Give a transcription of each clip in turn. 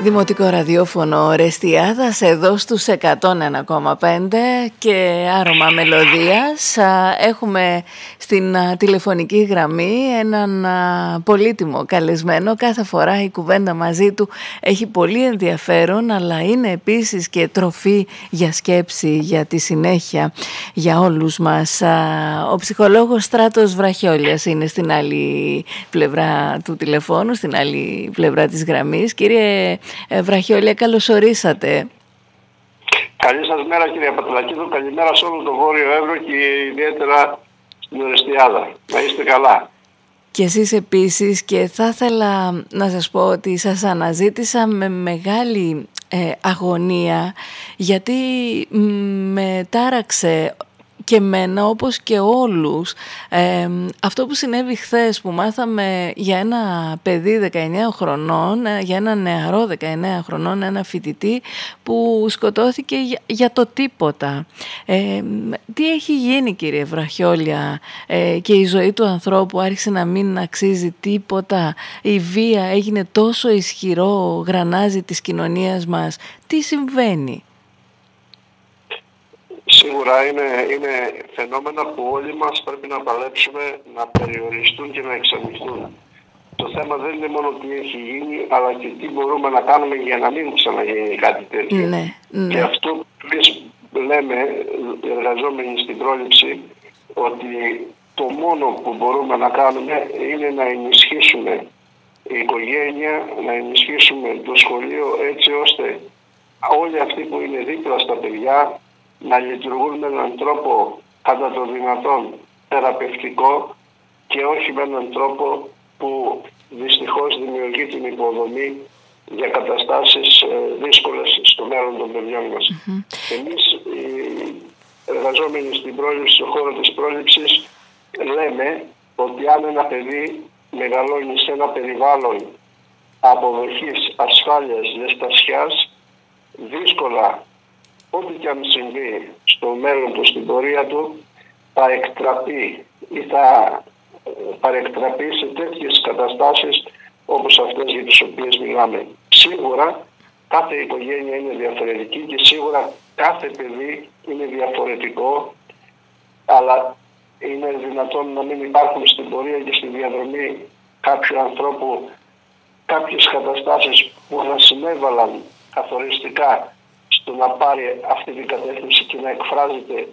Δημοτικό ραδιόφωνο Ρεστιάδας εδώ στους 101,5 και άρωμα μελωδίας. Έχουμε στην τηλεφωνική γραμμή έναν πολύτιμο καλεσμένο. Κάθε φορά η κουβέντα μαζί του έχει πολύ ενδιαφέρον αλλά είναι επίσης και τροφή για σκέψη, για τη συνέχεια για όλους μας. Ο ψυχολόγος Στράτος Βραχιόλιας είναι στην άλλη πλευρά του τηλεφώνου, στην άλλη πλευρά της γραμμής. Κύριε ε, Βραχιόλια, καλώς ορίσατε. Καλή σας μέρα κύριε Πατρακίδου, καλημέρα σε όλο το Βόρειο Εύρο και ιδιαίτερα στην Ορεστιάδα. Να είστε καλά. Και εσείς επίσης και θα ήθελα να σας πω ότι σας αναζήτησα με μεγάλη ε, αγωνία γιατί με τάραξε και μένα όπως και όλους αυτό που συνέβη χθες που μάθαμε για ένα παιδί 19 χρονών, ε, για ένα νεαρό 19 χρονών, ένα φοιτητή που σκοτώθηκε για, το τίποτα. τι έχει γίνει κύριε Βραχιόλια ε, και η ζωή του ανθρώπου άρχισε να μην αξίζει τίποτα; Η βία έγινε τόσο ισχυρό γρανάζι της κοινωνίας μας. Τι συμβαίνει; Σίγουρα είναι, είναι φαινόμενα που όλοι μας πρέπει να παλέψουμε να περιοριστούν και να εξαλειφθούν. Το θέμα δεν είναι μόνο τι έχει γίνει, αλλά και τι μπορούμε να κάνουμε για να μην ξαναγίνει κάτι τέτοιο. Ναι, ναι. Και αυτό που λέμε, εργαζόμενοι στην πρόληψη, ότι το μόνο που μπορούμε να κάνουμε είναι να ενισχύσουμε η οικογένεια, να ενισχύσουμε το σχολείο έτσι ώστε όλοι αυτοί που είναι δίπλα στα παιδιά να λειτουργούν με έναν τρόπο κατά το δυνατόν θεραπευτικό και όχι με έναν τρόπο που δυστυχώς δημιουργεί την υποδομή για καταστάσεις ε, δύσκολες στο μέλλον των παιδιών μας. Mm-hmm. Εμείς οι εργαζόμενοι στην πρόληψη, στον χώρο της πρόληψης λέμε ότι αν ένα παιδί μεγαλώνει σε ένα περιβάλλον αποδοχής, ασφάλειας, δεστασιάς, δύσκολα ό,τι και αν συμβεί στο μέλλον του, στην πορεία του, θα εκτραπεί ή θα ε, παρεκτραπεί σε τέτοιες καταστάσεις όπως αυτές για τις οποίες μιλάμε. Σίγουρα κάθε οικογένεια είναι διαφορετική και σίγουρα κάθε παιδί είναι διαφορετικό αλλά είναι δυνατόν να μην υπάρχουν στην πορεία και στη διαδρομή κάποιου ανθρώπου κάποιες καταστάσεις που θα συνέβαλαν καθοριστικά στο να πάρει αυτή την κατεύθυνση και να εκφράζεται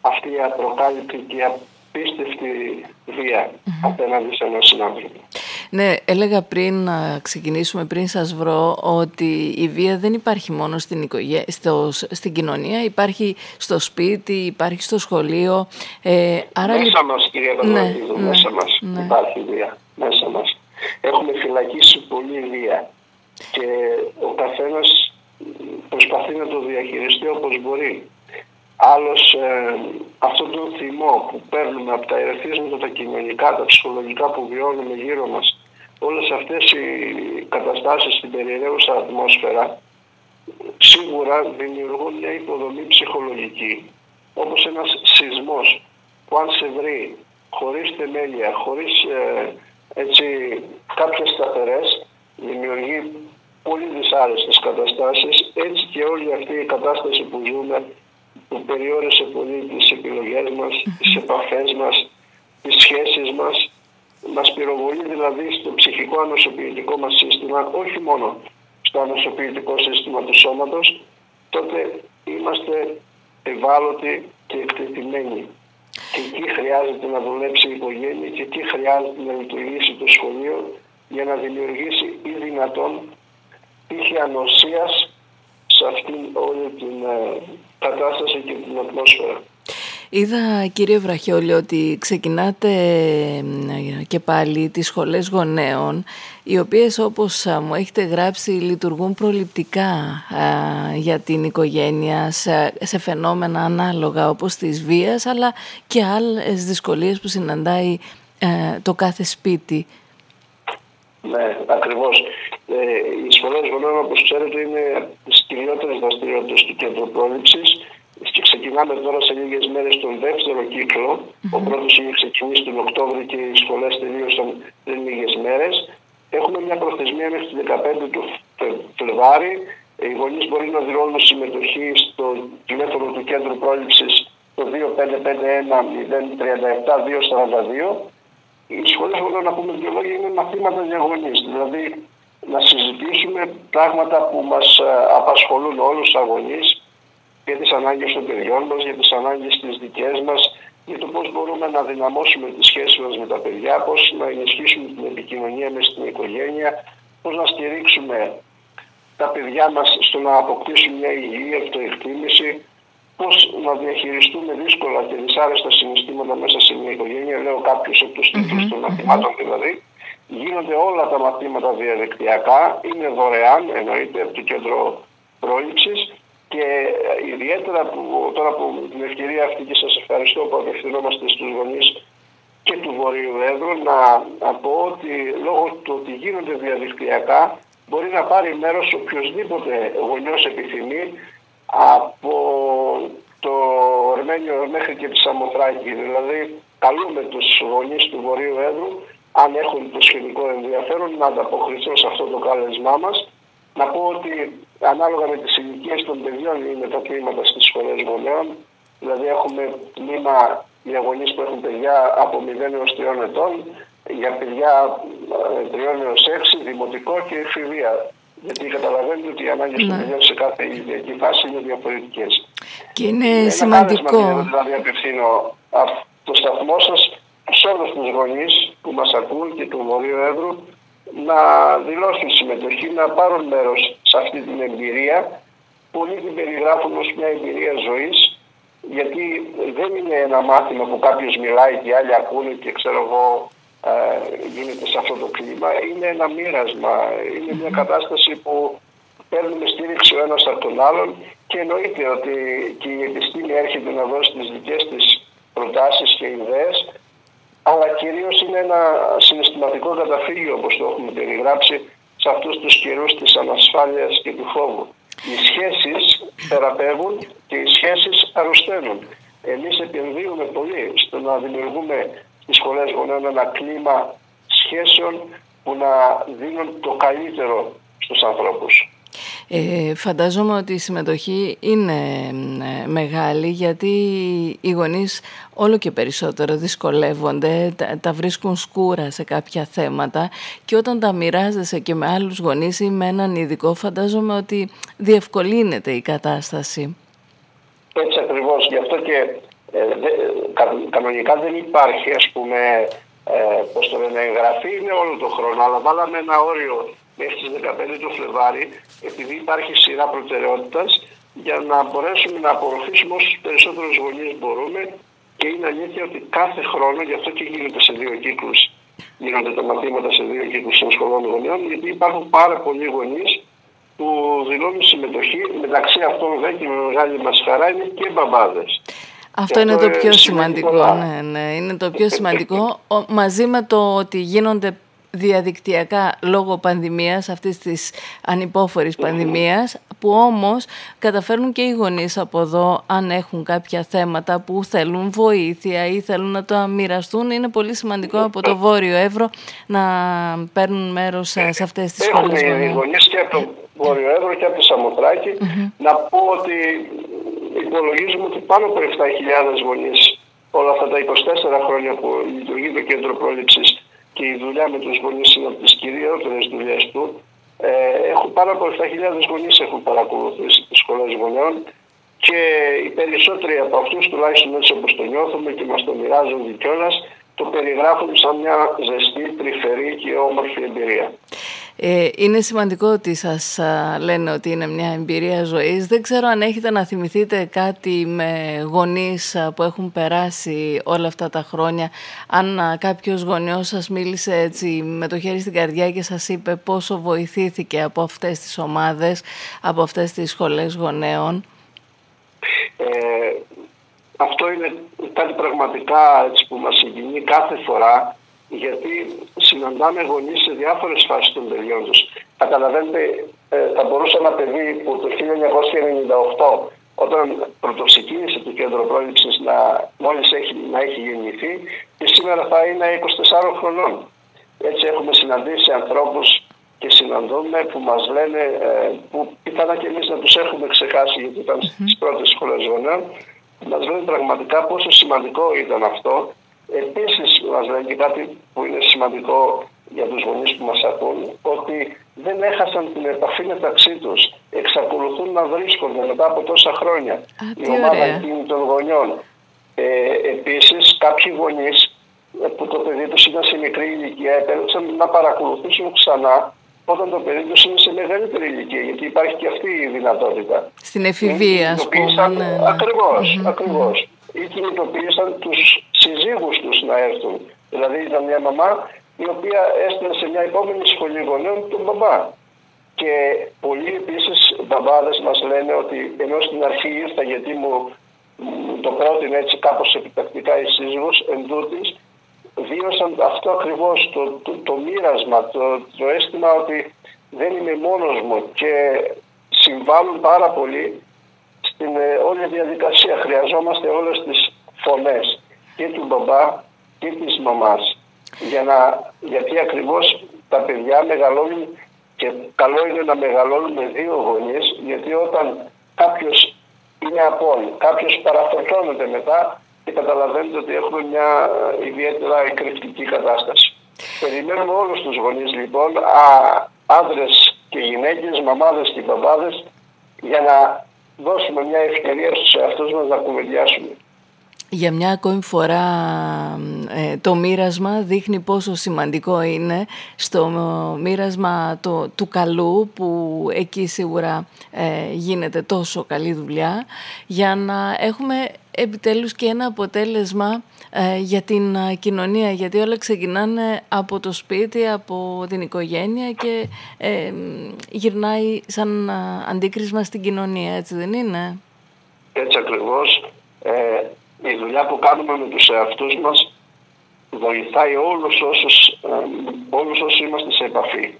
αυτή η απροκάλυπτη και απίστευτη βία απέναντι σε έναν συνάδελφο. Ναι, έλεγα πριν να ξεκινήσουμε, πριν σας βρω, ότι η βία δεν υπάρχει μόνο στην, οικογέ... στο... στην κοινωνία, υπάρχει στο σπίτι, υπάρχει στο σχολείο. Ε, άρα... Μέσα μας, κυρία ναι, ναι, μέσα μας ναι. υπάρχει βία. Μέσα μας. Έχουμε φυλακίσει πολύ βία και ο καθένας προσπαθεί να το διαχειριστεί όπως μπορεί. Άλλος ε, αυτό το θυμό που παίρνουμε από τα ερεθίσματα τα κοινωνικά, τα ψυχολογικά που βιώνουμε γύρω μας, όλες αυτές οι καταστάσεις στην περιεραίουσα ατμόσφαιρα σίγουρα δημιουργούν μια υποδομή ψυχολογική όπως ένας σεισμός που αν σε βρει χωρίς θεμέλια, χωρίς ε, έτσι, κάποιες σταθερές δημιουργεί πολύ δυσάρεστες καταστάσεις. Έτσι και όλη αυτή η κατάσταση που ζούμε που περιόρισε πολύ τις επιλογές μας, τις επαφές μας, τις σχέσεις μας, μας πυροβολεί δηλαδή στο ψυχικό ανοσοποιητικό μας σύστημα, όχι μόνο στο ανοσοποιητικό σύστημα του σώματος, τότε είμαστε ευάλωτοι και εκτεθειμένοι. Και εκεί χρειάζεται να δουλέψει η οικογένεια και εκεί χρειάζεται να λειτουργήσει το σχολείο για να δημιουργήσει ή δυνατόν τύχη ανοσίας σε αυτήν όλη την ε, κατάσταση και την ατμόσφαιρα. Είδα κύριε Βραχιόλη ότι ξεκινάτε και πάλι τις σχολές γονέων οι οποίες όπως μου έχετε γράψει λειτουργούν προληπτικά για την οικογένεια σε, φαινόμενα ανάλογα όπως της βίας αλλά και άλλες δυσκολίες που συναντάει ε, το κάθε σπίτι. Ναι, ακριβώς. Ε, οι σχολέ γονέων, όπως ξέρετε, είναι τις κυριότερες δραστηριότητες του κέντρου πρόληψης και ξεκινάμε τώρα σε λίγες μέρες τον δεύτερο κύκλο. Ο πρώτος είχε ξεκινήσει τον Οκτώβριο και οι σχολές τελείωσαν πριν λίγες μέρες. Έχουμε μια προθεσμία μέχρι τις 15 του Φλεβάρι. Οι γονείς μπορεί να δηλώνουν συμμετοχή στο τηλέφωνο του κέντρου πρόληψης το 2551 242. Οι σχολές μπορούν να πούμε δύο λόγια είναι μαθήματα για γονείς. Δηλαδή να συζητήσουμε πράγματα που μας ε, απασχολούν όλους τους αγωνείς για τις ανάγκες των παιδιών μας, για τις ανάγκες της δικές μας, για το πώς μπορούμε να δυναμώσουμε τις σχέσεις μας με τα παιδιά, πώς να ενισχύσουμε την επικοινωνία μες στην οικογένεια, πώς να στηρίξουμε τα παιδιά μας στο να αποκτήσουν μια υγιή αυτοεκτίμηση, πώς να διαχειριστούμε δύσκολα και δυσάρεστα συναισθήματα μέσα σε μια οικογένεια, λέω κάποιους από τους τίτλους των μαθημάτων δηλαδή, γίνονται όλα τα μαθήματα διαδικτυακά, είναι δωρεάν εννοείται από το κέντρο πρόληψης και ιδιαίτερα που, τώρα που την ευκαιρία αυτή και σας ευχαριστώ που απευθυνόμαστε στους γονείς και του Βορείου Έδρου να, να πω ότι λόγω του ότι γίνονται διαδικτυακά μπορεί να πάρει μέρος οποιοδήποτε γονιός επιθυμεί από το Ορμένιο μέχρι και τη Σαμοθράκη. Δηλαδή καλούμε τους γονείς του Βορείου Έδρου αν έχουν το σχετικό ενδιαφέρον να ανταποκριθούν σε αυτό το κάλεσμά μας. Να πω ότι ανάλογα με τις ηλικίες των παιδιών είναι τα κλίματα στις σχολές γονέων. Δηλαδή έχουμε τμήμα για γονείς που έχουν παιδιά από 0 έως 3 ετών, για παιδιά 3 ε, έως 6, δημοτικό και εφηβεία. Γιατί καταλαβαίνετε ότι οι ανάγκες των ναι. παιδιών σε κάθε ηλικιακή φάση είναι διαφορετικές. Και είναι, είναι σημαντικό. Δηλαδή, απευθύνω το σταθμό σας σε όλους τους γονείς που μας ακούν και του Βορείου Εύρου να δηλώσουν συμμετοχή, να πάρουν μέρος σε αυτή την εμπειρία. Πολλοί την περιγράφουν ως μια εμπειρία ζωής, γιατί δεν είναι ένα μάθημα που κάποιος μιλάει και άλλοι ακούνε και ξέρω εγώ ε, γίνεται σε αυτό το κλίμα. Είναι ένα μοίρασμα, είναι μια κατάσταση που παίρνουμε στήριξη ο ένας από τον άλλον και εννοείται ότι και η επιστήμη έρχεται να δώσει τις δικές της προτάσεις και ιδέες αλλά κυρίως είναι ένα συναισθηματικό καταφύγιο όπως το έχουμε περιγράψει σε αυτούς τους καιρούς της ανασφάλειας και του φόβου. Οι σχέσεις θεραπεύουν και οι σχέσεις αρρωσταίνουν. Εμείς επενδύουμε πολύ στο να δημιουργούμε στις σχολές γονέων ένα κλίμα σχέσεων που να δίνουν το καλύτερο στους ανθρώπους. Ε, φαντάζομαι ότι η συμμετοχή είναι ε, μεγάλη γιατί οι γονείς όλο και περισσότερο δυσκολεύονται, τα, βρίσκουν σκούρα σε κάποια θέματα και όταν τα μοιράζεσαι και με άλλους γονείς ή με έναν ειδικό φαντάζομαι ότι διευκολύνεται η κατάσταση. Έτσι ακριβώς, γι' αυτό και ε, κανονικά δεν υπάρχει ας πούμε ε, πώς το λένε, εγγραφή είναι όλο το χρόνο, αλλά βάλαμε ένα όριο μέχρι τις 15 του Φλεβάρι, επειδή υπάρχει σειρά προτεραιότητας, για να μπορέσουμε να απορροφήσουμε όσους περισσότερους γονείς μπορούμε και είναι αλήθεια ότι κάθε χρόνο, γι' αυτό και γίνεται σε δύο κύκλους, γίνονται τα μαθήματα σε δύο κύκλους των σχολών γονιών, γιατί υπάρχουν πάρα πολλοί γονείς που δηλώνουν συμμετοχή, μεταξύ αυτών δεν και με μεγάλη μας χαρά είναι και μπαμπάδες. Αυτό είναι το πιο σημαντικό. Ναι, ναι, είναι το πιο σημαντικό. Μαζί με το ότι γίνονται διαδικτυακά λόγω πανδημίας, αυτής της ανυπόφορης πανδημίας, που όμως καταφέρνουν και οι γονείς από εδώ, αν έχουν κάποια θέματα που θέλουν βοήθεια ή θέλουν να το μοιραστούν, είναι πολύ σημαντικό από το Βόρειο Εύρο να παίρνουν μέρος σε αυτές τις σχολές Έχουμε οι γονείς και από το Βόρειο Εύρο και από το σαμοτρακη Να πω ότι υπολογίζουμε ότι πάνω από 7.000 γονείς όλα αυτά τα 24 χρόνια που λειτουργεί το κέντρο πρόληψης και η δουλειά με τους γονείς είναι από τις κυριότερες δουλειές του. Ε, έχουν πάνω από 7.000 γονείς έχουν παρακολουθήσει τις σχολές γονιών και οι περισσότεροι από αυτούς τουλάχιστον έτσι όπως το νιώθουμε και μας το μοιράζουν κιόλας το περιγράφουν σαν μια ζεστή, τρυφερή και όμορφη εμπειρία. Ε, είναι σημαντικό ότι σας λένε ότι είναι μια εμπειρία ζωής. Δεν ξέρω αν έχετε να θυμηθείτε κάτι με γονείς που έχουν περάσει όλα αυτά τα χρόνια. Αν κάποιος γονιός σας μίλησε έτσι με το χέρι στην καρδιά και σας είπε πόσο βοηθήθηκε από αυτές τις ομάδες, από αυτές τις σχολές γονέων. Ε, αυτό είναι κάτι πραγματικά έτσι, που μας συγκινεί κάθε φορά γιατί συναντάμε γονείς σε διάφορες φάσεις των παιδιών τους. Καταλαβαίνετε, ε, θα μπορούσε ένα παιδί που το 1998 όταν πρωτοξεκίνησε το κέντρο πρόληψης να, μόλις έχει, να έχει γεννηθεί και σήμερα θα είναι 24 χρονών. Έτσι έχουμε συναντήσει ανθρώπους και συναντούμε που μας λένε, ε, που ήταν και εμείς να τους έχουμε ξεχάσει γιατί ήταν στις πρώτες σχολές γονέων, μας λένε πραγματικά πόσο σημαντικό ήταν αυτό. Επίσης μας λένε και κάτι που είναι σημαντικό για τους γονείς που μας ακούν, ότι δεν έχασαν την επαφή μεταξύ τους. Εξακολουθούν να βρίσκονται μετά από τόσα χρόνια. η ομάδα εκείνη των γονιών. Ε, επίσης κάποιοι γονείς ε, που το παιδί τους ήταν σε μικρή ηλικία επέλεξαν να παρακολουθήσουν ξανά όταν το παιδί τους είναι σε μεγαλύτερη ηλικία, γιατί υπάρχει και αυτή η δυνατότητα. Στην εφηβεία, ας πούμε. Ναι, ναι. Ακριβώς, ακριβώς. Ή κινητοποίησαν τους συζύγους τους να έρθουν. Δηλαδή ήταν μια μαμά η οποία έστειλε σε μια επόμενη σχολή γονέων τον μπαμπά. Και πολλοί επίσης μπαμπάδες μας λένε ότι ενώ στην αρχή ήρθα γιατί μου το πρότεινε έτσι κάπως επιτακτικά η σύζυγος εν βίωσαν αυτό ακριβώς το, το, το μοίρασμα, το, το αίσθημα ότι δεν είμαι μόνος μου και συμβάλλουν πάρα πολύ στην ε, όλη διαδικασία. Χρειαζόμαστε όλες τις φωνές και του μπαμπά και της μαμάς. Για να, γιατί ακριβώς τα παιδιά μεγαλώνουν και καλό είναι να μεγαλώνουν με δύο γονείς γιατί όταν κάποιος είναι απόλυτο, κάποιος παραφορτώνεται μετά και καταλαβαίνετε ότι έχουμε μια ε, ιδιαίτερα εκρηκτική κατάσταση. Περιμένουμε όλους τους γονείς λοιπόν, α, άντρες και γυναίκες, μαμάδες και μπαμπάδες, για να δώσουμε μια ευκαιρία στους εαυτούς μας να κουβεντιάσουμε. Για μια ακόμη φορά ε, το μοίρασμα δείχνει πόσο σημαντικό είναι στο μοίρασμα το, του καλού που εκεί σίγουρα ε, γίνεται τόσο καλή δουλειά για να έχουμε επιτέλους και ένα αποτέλεσμα ε, για την κοινωνία. Γιατί όλα ξεκινάνε από το σπίτι, από την οικογένεια και γυρνάει σαν αντίκρισμα στην κοινωνία, έτσι δεν είναι; Έτσι ακριβώς η δουλειά που κάνουμε με τους εαυτούς μας βοηθάει όλους όσους, ε, όλους όσους είμαστε σε επαφή.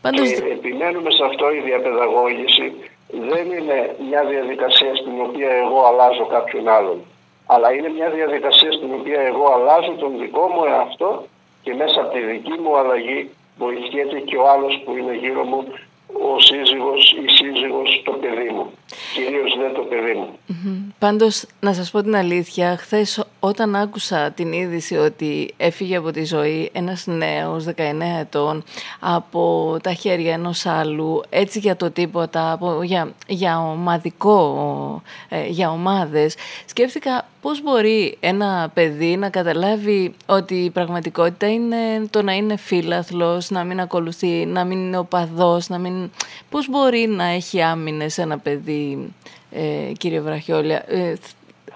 Πάντως... Και επιμένουμε σε αυτό η διαπαιδαγώγηση δεν είναι μια διαδικασία στην οποία εγώ αλλάζω κάποιον άλλον. Αλλά είναι μια διαδικασία στην οποία εγώ αλλάζω τον δικό μου εαυτό και μέσα από τη δική μου αλλαγή βοηθιέται και ο άλλος που είναι γύρω μου ο σύζυγος, η σύζυγος, το παιδί μου. Κυρίως δεν το παιδί μου. Πάντως, να σας πω την αλήθεια, χθες όταν άκουσα την είδηση ότι έφυγε από τη ζωή ένας νέος 19 ετών από τα χέρια ενός άλλου, έτσι για το τίποτα, από, για, για ομαδικό, ε, για ομάδες, σκέφτηκα πώς μπορεί ένα παιδί να καταλάβει ότι η πραγματικότητα είναι το να είναι φίλαθλος, να μην ακολουθεί, να μην είναι οπαδός, να μην... Πώς μπορεί να έχει άμυνες ένα παιδί, ε, κύριε Βραχιόλια; Ε,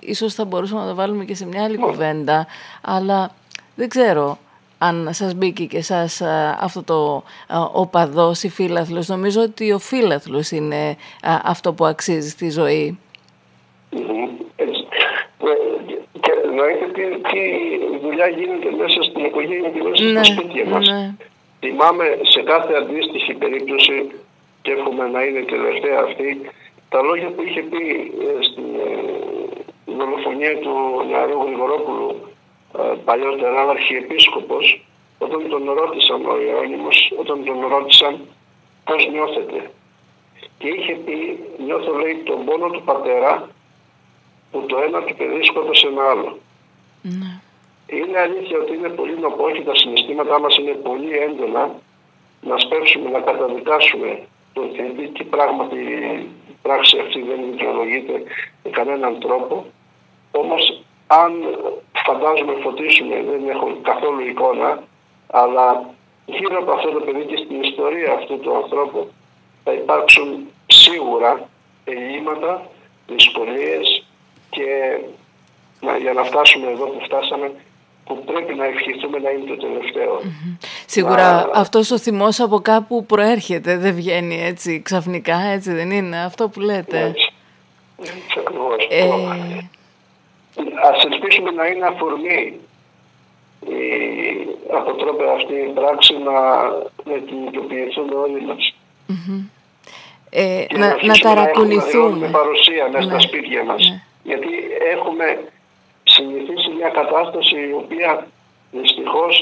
ίσως θα μπορούσαμε να το βάλουμε και σε μια άλλη κουβέντα, αλλά δεν ξέρω αν σας μπήκε και σας αυτό το οπαδός ή φίλαθλος. Νομίζω ότι ο φίλαθλος είναι αυτό που αξίζει στη ζωή. Και εννοείται τι, τι δουλειά γίνεται μέσα στην οικογένεια και μέσα ναι, στα σπίτια μας. Ναι. Θυμάμαι σε κάθε αντίστοιχη περίπτωση και εύχομαι να είναι τελευταία αυτή τα λόγια που είχε πει ε, στην ε, δολοφονία του νεαρού Γρηγορόπουλου ε, παλιότερα αρχιεπίσκοπος όταν τον ρώτησαν ο Ιερώνυμος, όταν τον ρώτησαν πώς νιώθετε. Και είχε πει, νιώθω λέει τον πόνο του πατέρα που το ένα του παιδί σκότωσε ένα άλλο. Ναι. Είναι αλήθεια ότι είναι πολύ νοπόχη, τα συναισθήματά μας είναι πολύ έντονα να σπεύσουμε, να καταδικάσουμε τον θήτη και πράγματι η πράξη αυτή δεν δικαιολογείται με κανέναν τρόπο. Όμως αν φαντάζομαι φωτίσουμε, δεν έχω καθόλου εικόνα, αλλά γύρω από αυτό το παιδί και στην ιστορία αυτού του ανθρώπου θα υπάρξουν σίγουρα ελλείμματα, δυσκολίες και για να φτάσουμε εδώ που φτάσαμε που πρέπει να ευχηθούμε να είναι το τελευταιο Σίγουρα αυτός ο θυμός από κάπου προέρχεται, δεν βγαίνει έτσι ξαφνικά, έτσι δεν είναι αυτό που λέτε; Έτσι, έτσι ακριβώς. Ε... Ας ελπίσουμε να είναι αφορμή η αποτρόπαια αυτή η πράξη να, να κινητοποιηθούν όλοι μας. Ε, να, να, να ταρακουνηθούμε. Να παρουσία μέσα στα ναι. σπίτια μας. Ναι. Γιατί έχουμε συνηθίσει μια κατάσταση η οποία δυστυχώς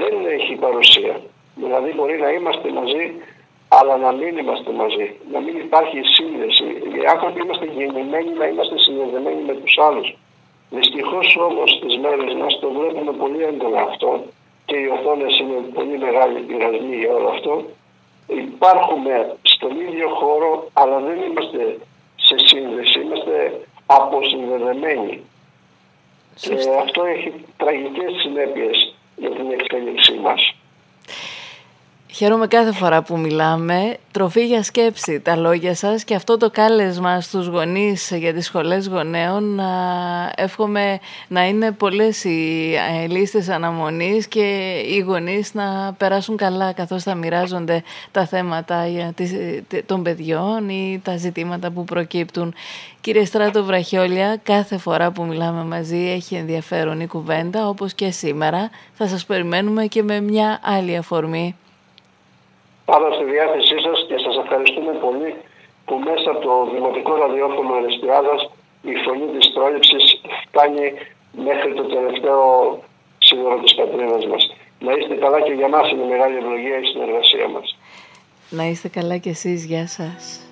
δεν έχει παρουσία. Δηλαδή μπορεί να είμαστε μαζί, αλλά να μην είμαστε μαζί. Να μην υπάρχει σύνδεση. Οι άνθρωποι είμαστε γεννημένοι να είμαστε συνδεδεμένοι με τους άλλους. Δυστυχώς όμως στι μέρες μας το βλέπουμε πολύ έντονα αυτό και οι οθόνες είναι πολύ μεγάλη πειρασμή για όλο αυτό. Υπάρχουμε στον ίδιο χώρο, αλλά δεν είμαστε σε σύνδεση, είμαστε αποσυνδεδεμένοι. Και αυτό έχει τραγικές συνέπειες για την εξέλιξή μας. Χαίρομαι κάθε φορά που μιλάμε. Τροφή για σκέψη τα λόγια σας και αυτό το κάλεσμα στους γονείς για τις σχολές γονέων να εύχομαι να είναι πολλές οι ε, λίστες αναμονής και οι γονείς να περάσουν καλά καθώς θα μοιράζονται τα θέματα των παιδιών ή τα ζητήματα που προκύπτουν. Κύριε Στράτο Βραχιόλια, κάθε φορά που μιλάμε μαζί έχει ενδιαφέρον η κουβέντα όπως και σήμερα. Θα σας περιμένουμε και με μια άλλη αφορμή πάντα στη διάθεσή σας και σας ευχαριστούμε πολύ που μέσα από το Δημοτικό Ραδιόφωνο Ελεστιάδας η φωνή της πρόληψης φτάνει μέχρι το τελευταίο σύνολο της πατρίδας μας. Να είστε καλά και για μας είναι μεγάλη ευλογία η συνεργασία μας. Να είστε καλά και εσείς. Γεια σας.